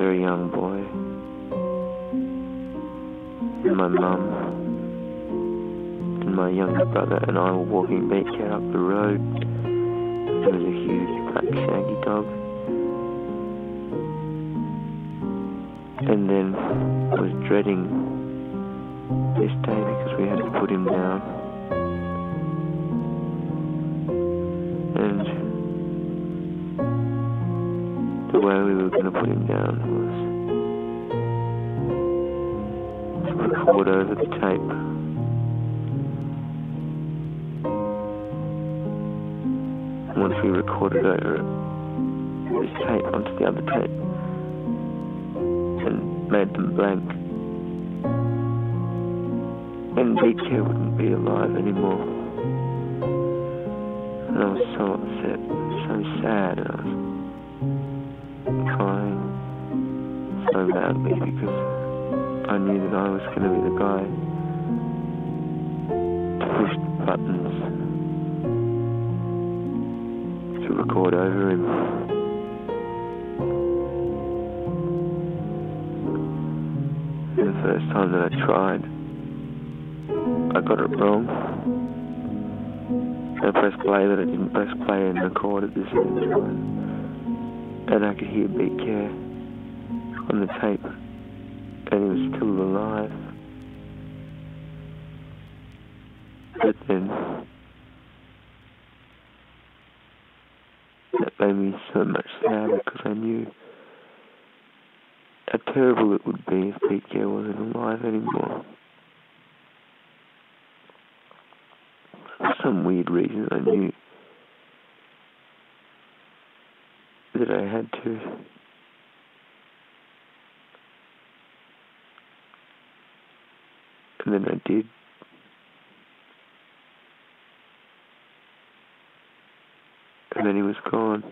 very young boy. And my mum and my younger brother and I were walking Care up the road. There was a huge black shaggy dog. And then was dreading this day because we had to put him down. The way we were going to put him down was to record over the tape. Once we recorded over it, this tape onto the other tape and made them blank, and DK wouldn't be alive anymore. And I was so upset, so sad, and I was crying so loudly because I knew that I was going to be the guy to push buttons to record over him. The first time that I tried, I got it wrong. I pressed play, but I didn't press play and record at the same time and I could hear Beatcare on the tape, and he was still alive. But then, that made me so much sadder because I knew how terrible it would be if Beatcare wasn't alive anymore. For some weird reason, I knew that I had to. And then I did. And then he was gone.